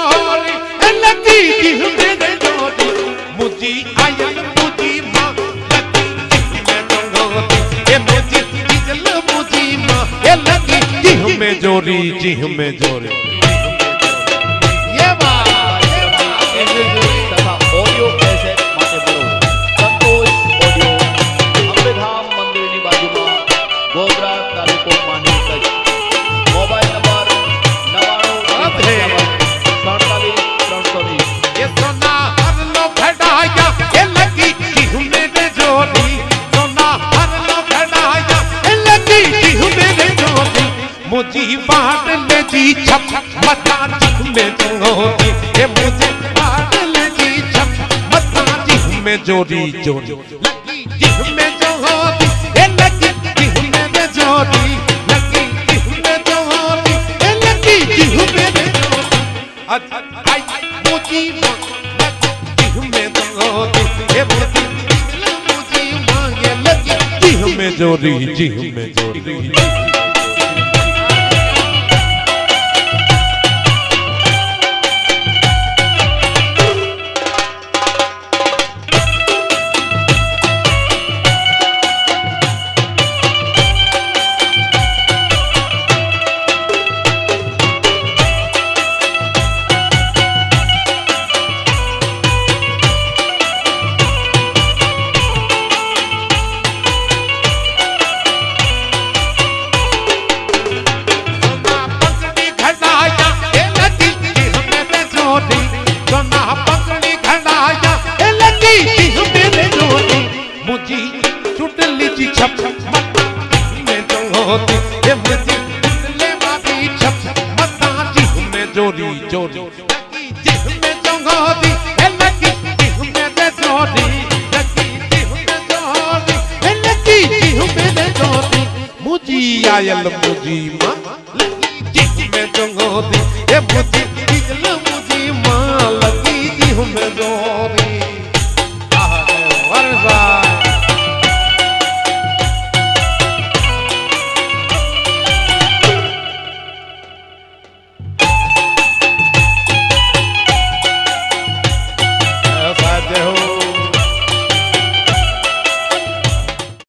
लगी मेरे जोरी मुझी आयल, मुझी माँ लगी जिह में जोरी ए मुझी इजल मुझी माँ ए लगी जिह में जोरी जिह में जोरी मुझी बाढ़ ले जी छप, मता जिह में जोरी ये मुझे बाढ़ ले जी छप, मता जिह में जोरी जोरी लगी जिह में जोरी ये लगी जिह मेरे जोरी लगी जिह में जोरी ये लगी आई मोती माँ में जोरी ये मोती मोती माँ में जोरी जिह में जोरी छप्पन में जो होती ये मुझे ले वाली छप्पन जी में जोरी जोरी लगी जिह में जो होती ये लगी जिह में दे जोरी लगी जिह में जोरी ये लगी जिह में दे जोरी मुझी आयल, मुझी माँ, लगी जिह में जो होती ये मुझे दिल, मुझी माँ, लगी जिह में जोरी Dejo.